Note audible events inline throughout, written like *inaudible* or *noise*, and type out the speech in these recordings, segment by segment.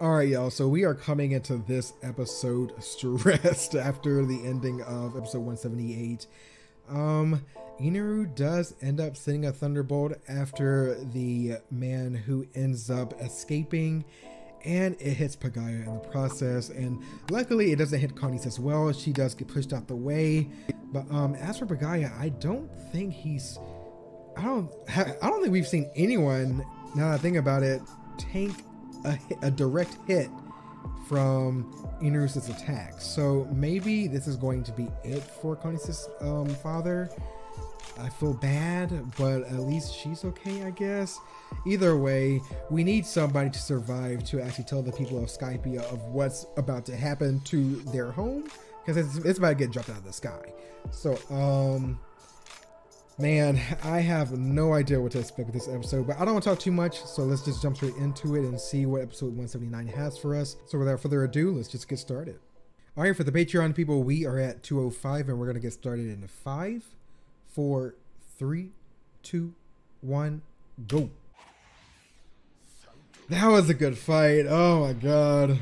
All right, y'all. So we are coming into this episode stressed *laughs* after the ending of episode 178. Um, Eneru does end up sending a thunderbolt after the man who ends up escaping, and it hits Pagaya in the process. And luckily, it doesn't hit Conis as well. She does get pushed out the way. But um, as for Pagaya, I don't think he's. I don't. *laughs* I don't think we've seen anyone. Now that I think about it, tank a, a direct hit from Eneru's attack. So maybe this is going to be it for Connie's um, father. I feel bad, but at least she's okay, I guess. Either way, we need somebody to survive to actually tell the people of Skypiea of what's about to happen to their home because it's, it's about to get dropped out of the sky. So, um, Man, I have no idea what to expect with this episode, but I don't want to talk too much, so let's just jump straight into it and see what episode 179 has for us. So without further ado, let's just get started. All right, for the Patreon people, we are at 205 and we're going to get started in 5, 4, 3, 2, 1, go. That was a good fight. Oh my god.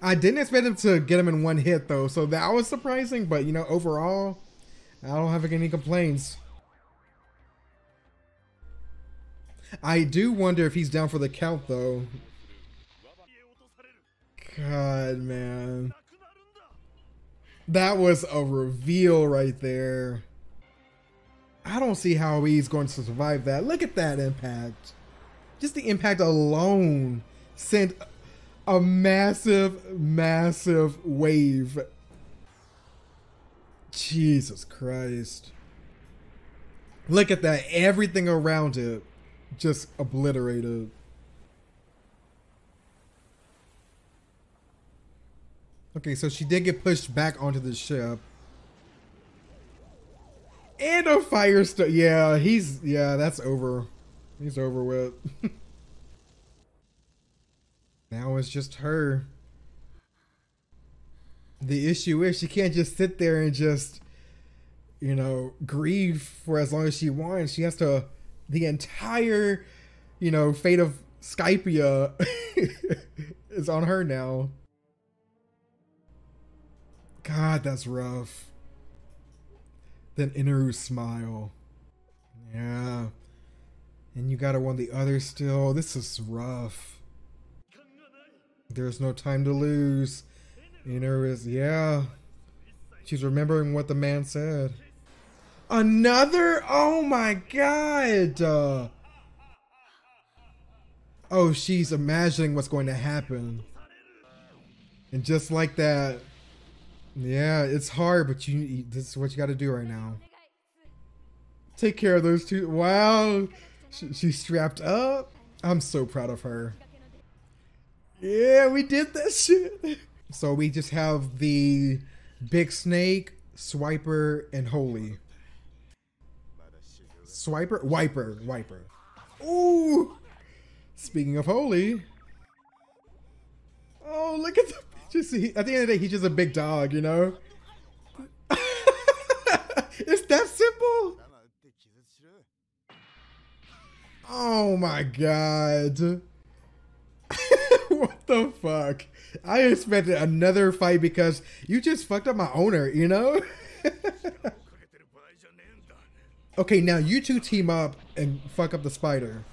I didn't expect him to get him in one hit though, so that was surprising, but you know, overall, I don't have any complaints. I do wonder if he's down for the count, though. God, man. That was a reveal right there. I don't see how he's going to survive that. Look at that impact. Just the impact alone sent a massive, massive wave Jesus Christ. Look at that. Everything around it just obliterated. Okay, so she did get pushed back onto the ship. And a fire Yeah, he's- Yeah, that's over. He's over with. *laughs* now it's just her the issue is she can't just sit there and just you know grieve for as long as she wants. She has to the entire you know fate of skypiea *laughs* is on her now. God that's rough. Then Eneru's smile. Yeah. And you gotta on the other still. This is rough. There's no time to lose Iner is, yeah. She's remembering what the man said. Another? Oh my god! Uh, oh, she's imagining what's going to happen. And just like that, yeah, it's hard, but you this is what you got to do right now. Take care of those two. Wow, she, she's strapped up. I'm so proud of her. Yeah, we did that shit. *laughs* So we just have the Big Snake, Swiper, and Holy. Swiper? Wiper. Wiper. Ooh! Speaking of Holy. Oh, look at the just at the end of the day, he's just a big dog, you know? *laughs* it's that simple? Oh my god. *laughs* what the fuck? I expected another fight because you just fucked up my owner, you know? *laughs* okay, now you two team up and fuck up the spider.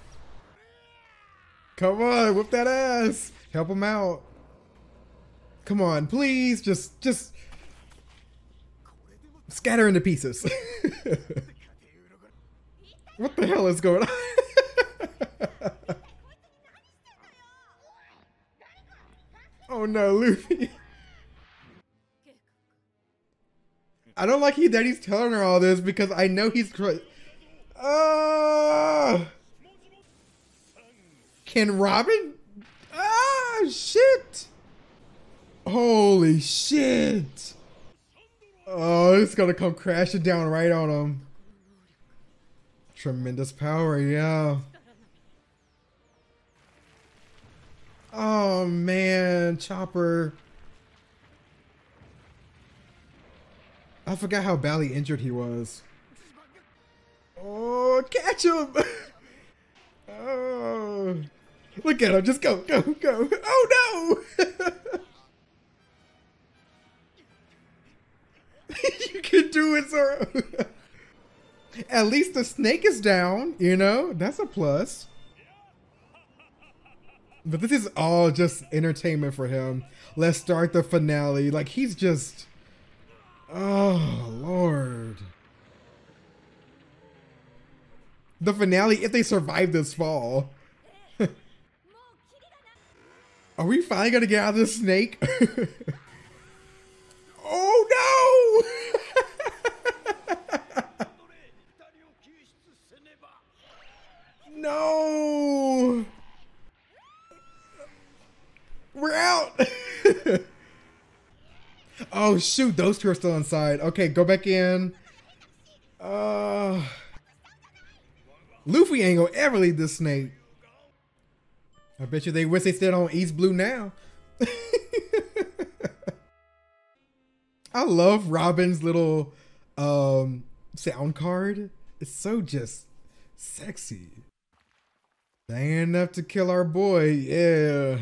Come on, whip that ass. Help him out. Come on, please. Just, just scatter into pieces. *laughs* what the hell is going on? Oh no, Luffy. I don't like he that he's telling her all this because I know he's crazy. Uh, can Robin? Ah, shit. Holy shit. Oh, it's gonna come crashing down right on him. Tremendous power, yeah. Oh man, Chopper. I forgot how badly injured he was. Oh, catch him! *laughs* oh. Look at him. Just go, go, go. Oh no! *laughs* you can do it, Zoro. *laughs* At least the snake is down, you know? That's a plus. But this is all just entertainment for him. Let's start the finale. Like, he's just. Oh, Lord. The finale, if they survive this fall. *laughs* Are we finally gonna get out of this snake? *laughs* oh no! *laughs* no! We're out! *laughs* oh shoot, those two are still inside. Okay, go back in. Uh Luffy ain't gonna ever leave this snake. I bet you they wish they stayed on East Blue now. *laughs* I love Robin's little um, sound card. It's so just sexy. Ain't enough to kill our boy. Yeah.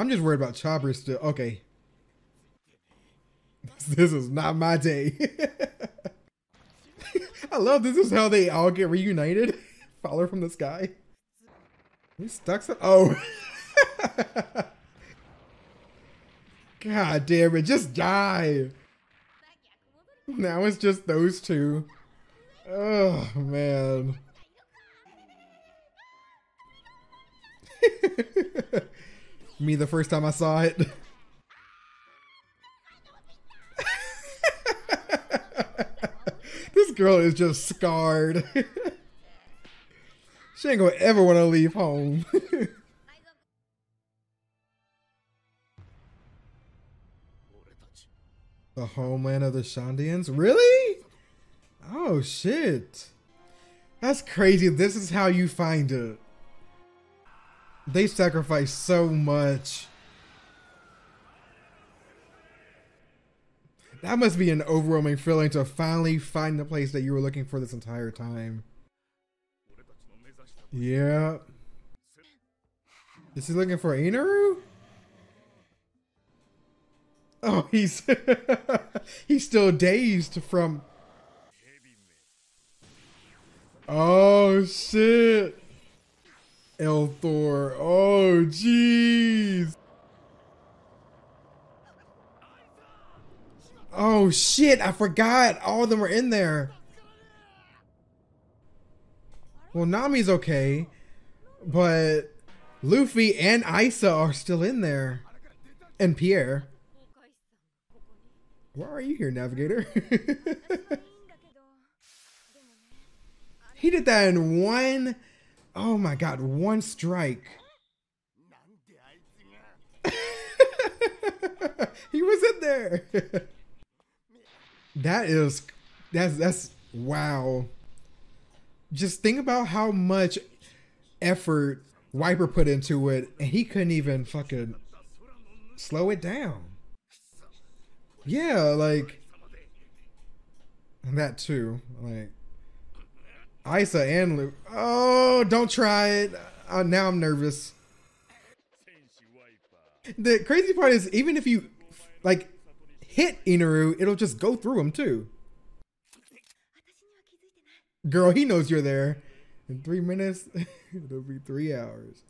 I'm just worried about Chopper still. Okay. *laughs* This is not my day. *laughs* I love this is how they all get reunited. *laughs* Follow from the sky. He's stuck some oh God damn it, just die. Now it's just those two. Oh man. Me the first time I saw it. *laughs* this girl is just scarred. *laughs* she ain't gonna ever want to leave home. *laughs* the homeland of the Shandians? Really? Oh shit. That's crazy. This is how you find it. They sacrifice so much. That must be an overwhelming feeling to finally find the place that you were looking for this entire time. Yeah. Is he looking for Eneru? Oh, *laughs* he's he's still dazed from. Oh shit! El Thor. Oh jeez. Oh shit! I forgot. All of them were in there. Well, Nami's okay, but Luffy and Aisa are still in there, and Pierre. Why are you here, Navigator? *laughs* he did that in one, oh my god, one strike. *laughs* he was in there. *laughs* that is, that's, that's, wow. Just think about how much effort Wiper put into it, and he couldn't even fucking slow it down. Yeah, like And that too. Like Aisa and Luke. Oh, don't try it. Uh, now I'm nervous. The crazy part is, even if you like hit Eneru, it'll just go through him too. Girl, he knows you're there. In three minutes, *laughs* it'll be three hours.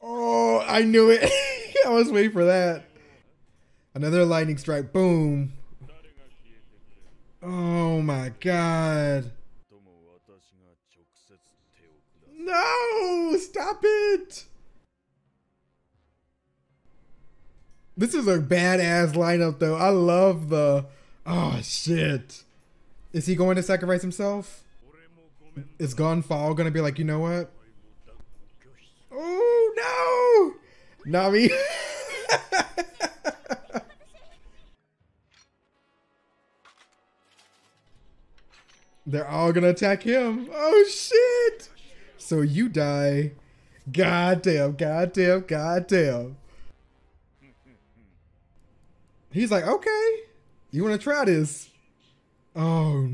Oh, I knew it. *laughs* I was waiting for that. Another lightning strike. Boom. My god. No! Stop it! This is a badass lineup though. I love the. Oh shit. Is he going to sacrifice himself? Is Gan Fall gonna be like, you know what? Oh no! Nami. *laughs* They're all gonna attack him. Oh shit! So you die. God damn, god damn, god damn. He's like, okay, you wanna try this? Oh,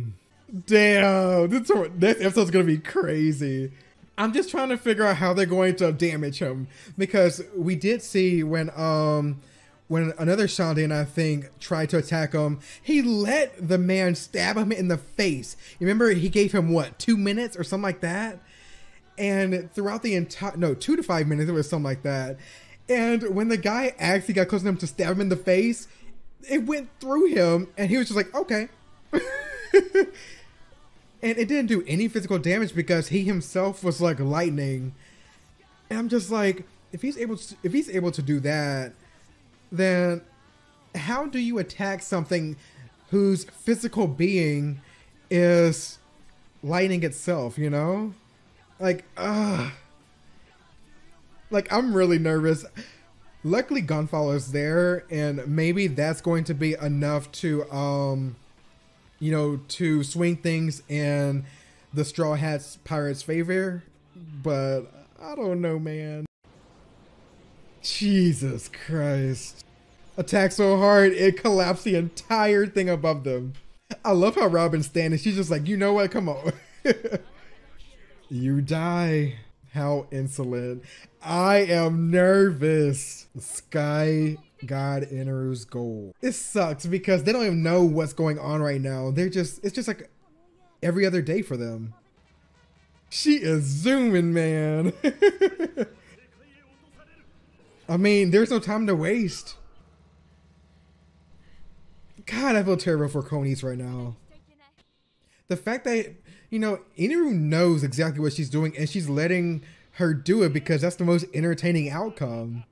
damn. This, this episode's gonna be crazy. I'm just trying to figure out how they're going to damage him because we did see when um when another Shandian I think tried to attack him, he let the man stab him in the face. You remember he gave him what two minutes or something like that, and throughout the entire no two to five minutes it was something like that. And when the guy actually got close enough to stab him in the face, it went through him, and he was just like, okay. *laughs* and it didn't do any physical damage because he himself was like lightning. And I'm just like, if he's able to, if he's able to do that, then how do you attack something whose physical being is lightning itself? You know, like, uh, like I'm really nervous. Luckily, Gan Fall is there, and maybe that's going to be enough to um you know, to swing things in the Straw Hats Pirates' favor. But I don't know, man. Jesus Christ. Attack so hard, it collapsed the entire thing above them. I love how Robin's standing. She's just like, you know what? Come on. *laughs* you die. How insolent. I am nervous. Sky God Eneru's goal. It sucks because they don't even know what's going on right now. They're just, it's just like every other day for them. She is zooming, man. *laughs* I mean, there's no time to waste. God, I feel terrible for Conis right now. The fact that, you know, Eneru knows exactly what she's doing and she's letting her do it because that's the most entertaining outcome.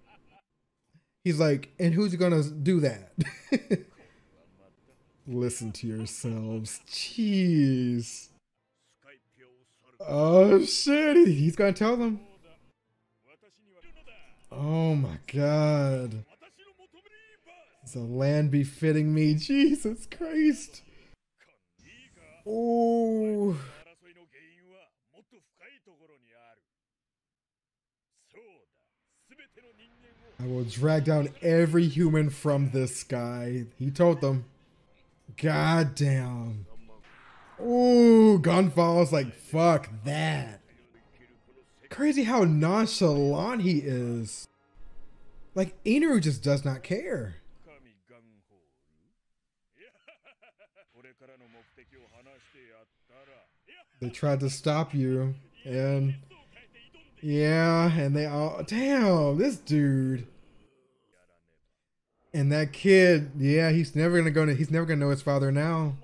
He's like, and who's gonna do that? *laughs* Listen to yourselves. Jeez. Oh shit, he's gonna tell them. Oh my god. It's a land befitting me. Jesus Christ. Oh. I will drag down every human from this sky. He told them. God damn. Ooh, Gan Fall's like, fuck that. Crazy how nonchalant he is. Like, Eneru just does not care. They tried to stop you, and yeah, and they all damn this dude. And that kid, yeah, he's never gonna go to he's never gonna know his father now.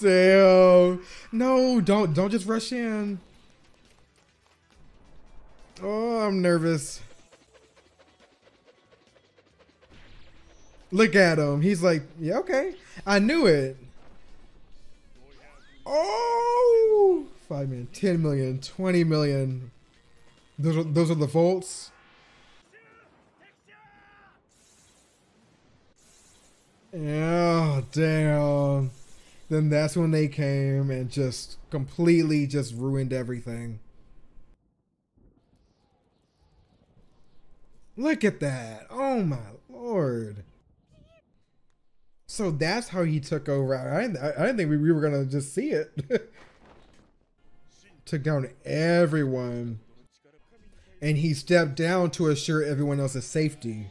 Damn. No, don't don't just rush in. Oh, I'm nervous. Look at him. He's like, yeah, okay. I knew it. Oh! 5 million, 10 million, 20 million. Those are, those are the volts. Yeah, damn. Then that's when they came and just completely just ruined everything. Look at that. Oh my lord. So that's how he took over. I didn't, I didn't think we, we were going to just see it. *laughs* took down everyone. And he stepped down to assure everyone else's safety.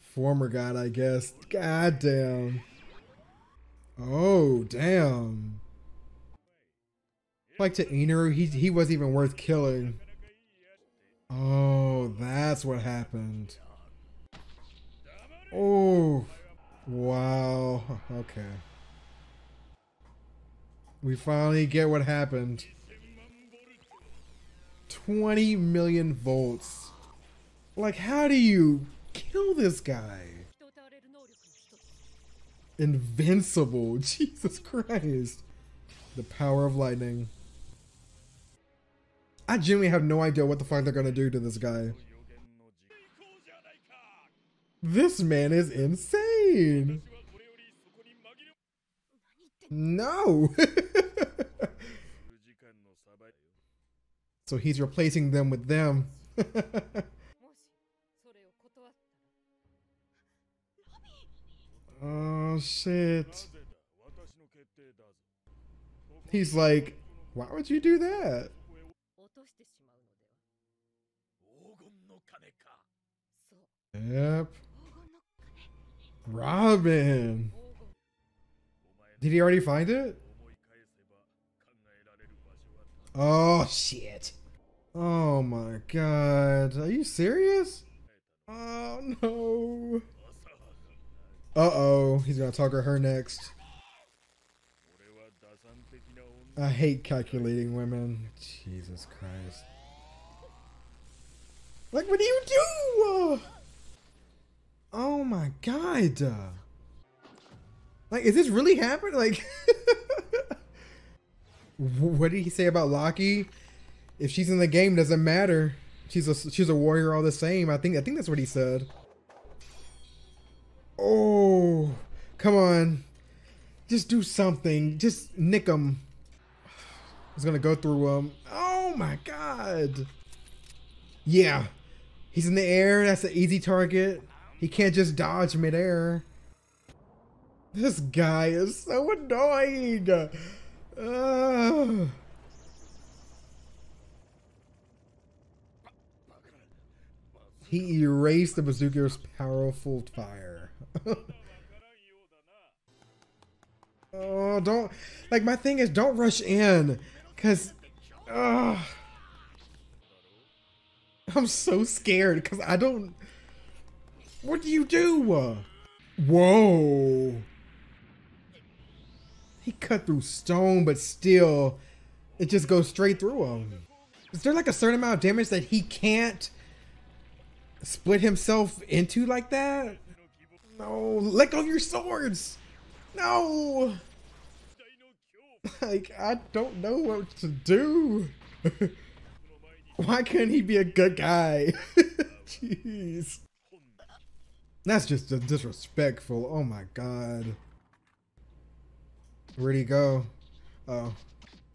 Former god, I guess. God damn. Oh, damn. Like to Eneru, he, he wasn't even worth killing. Oh, that's what happened. Oh, wow. *laughs* Okay. We finally get what happened. 20 million volts. Like, how do you kill this guy? Invincible. *laughs* Jesus Christ. The power of lightning. I genuinely have no idea what the fuck they're gonna do to this guy. This man is insane. No. *laughs* so he's replacing them with them. *laughs* oh shit. He's like, why would you do that? 落としてしまうのではそう Yep. 黄金の Robin. 黄金 Did he already find it? Oh shit. Oh my god. Are you serious? Oh no. Uh oh. He's gonna talk to her next. I hate calculating women. Jesus Christ. Like, what do you do? Oh my god. Like, is this really happening? Like, *laughs* what did he say about Loki? If she's in the game, doesn't matter. She's a she's a warrior all the same. I think I think that's what he said. Oh, come on, just do something. Just nick him. He's gonna go through him. Oh my god. Yeah, he's in the air. That's an easy target. He can't just dodge midair. This guy is so annoying. Ugh. He erased the bazooka's powerful fire. *laughs* oh, don't like my thing is don't rush in, cause, ugh. I'm so scared because I don't. What do you do? Whoa. He cut through stone, but still, it just goes straight through him. Is there like a certain amount of damage that he can't split himself into like that? No, let go of your swords. No. *laughs* Like, I don't know what to do. *laughs* Why can't he be a good guy? *laughs* Jeez. That's just disrespectful. Oh my god. Where'd he go? Oh.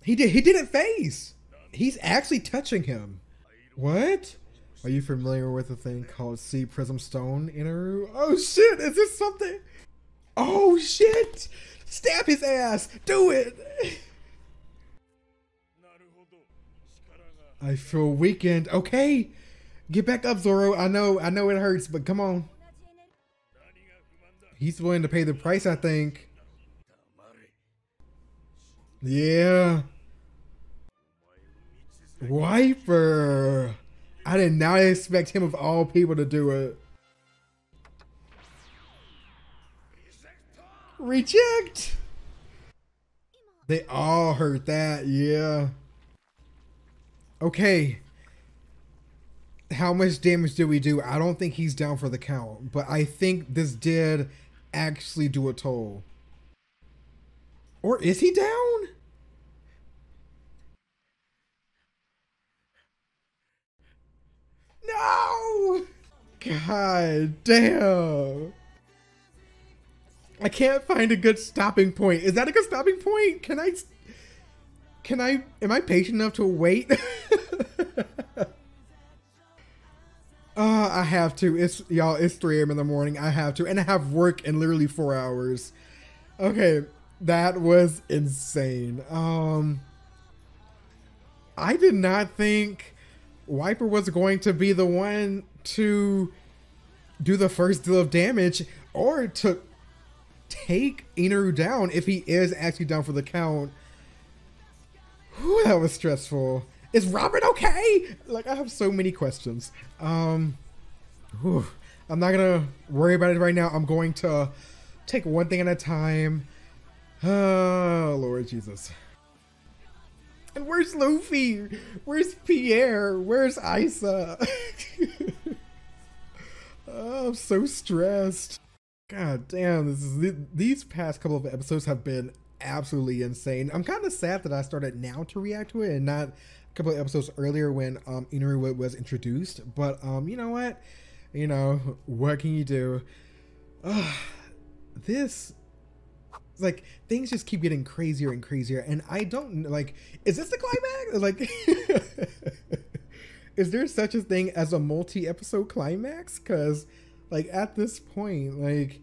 He did he didn't face. He's actually touching him. What? Are you familiar with a thing called Sea Prism Stone, Eneru? Oh shit, is this something? Oh shit! Stab his ass! Do it! I feel weakened. Okay. Get back up, Zoro. I know, I know it hurts, but come on. He's willing to pay the price, I think. Yeah. Wiper. I did not expect him of all people to do it. Reject. They all heard that, yeah. Okay. How much damage did we do? I don't think he's down for the count, but I think this did actually do a toll. Or is he down? No! God damn. I can't find a good stopping point. Is that a good stopping point? Can I can I am I patient enough to wait? uh, *laughs* I have to. It's y'all, it's 3 a.m. in the morning. I have to. And I have work in literally four hours. Okay, that was insane. Um I did not think Wiper was going to be the one to do the first deal of damage or to take Eneru down if he is actually down for the count. Whew, that was stressful. Is Robert okay? Like I have so many questions. Um whew, I'm not gonna worry about it right now. I'm going to take one thing at a time. Oh Lord Jesus. And where's Luffy? Where's Pierre? Where's Aisa? oh, *laughs* I'm so stressed. God damn, this is these past couple of episodes have been absolutely insane. I'm kind of sad that I started now to react to it and not a couple of episodes earlier when um Eneru was introduced. But um, you know what? You know what can you do? Uh, this like things just keep getting crazier and crazier and i don't like is this the climax *laughs* like *laughs* is there such a thing as a multi-episode climax because like at this point like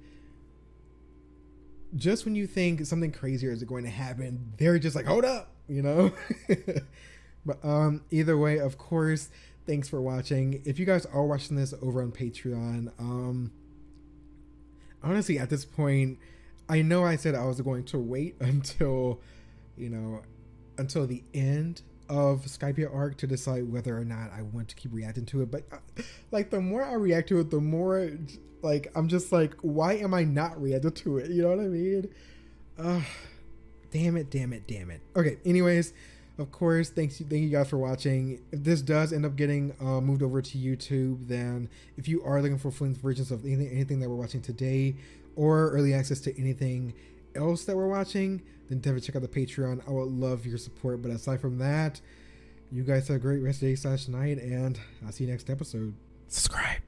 just when you think something crazier is going to happen, they're just like, hold up, you know? *laughs* but um, either way, of course, thanks for watching. If you guys are watching this over on Patreon, um, honestly, at this point, I know I said I was going to wait *laughs* until, you know, until the end of Skypiea arc to decide whether or not I want to keep reacting to it. But uh, like the more I react to it, the more like I'm just like, why am I not reacting to it? You know what I mean? Uh, damn it, damn it, damn it. Okay. Anyways, of course, thanks you, thank you guys for watching. If this does end up getting uh, moved over to YouTube, then if you are looking for full versions of anything, anything that we're watching today, or early access to anything else that we're watching, then definitely check out the Patreon. I would love your support. But aside from that, you guys have a great rest of the day slash night, and I'll see you next episode. Subscribe.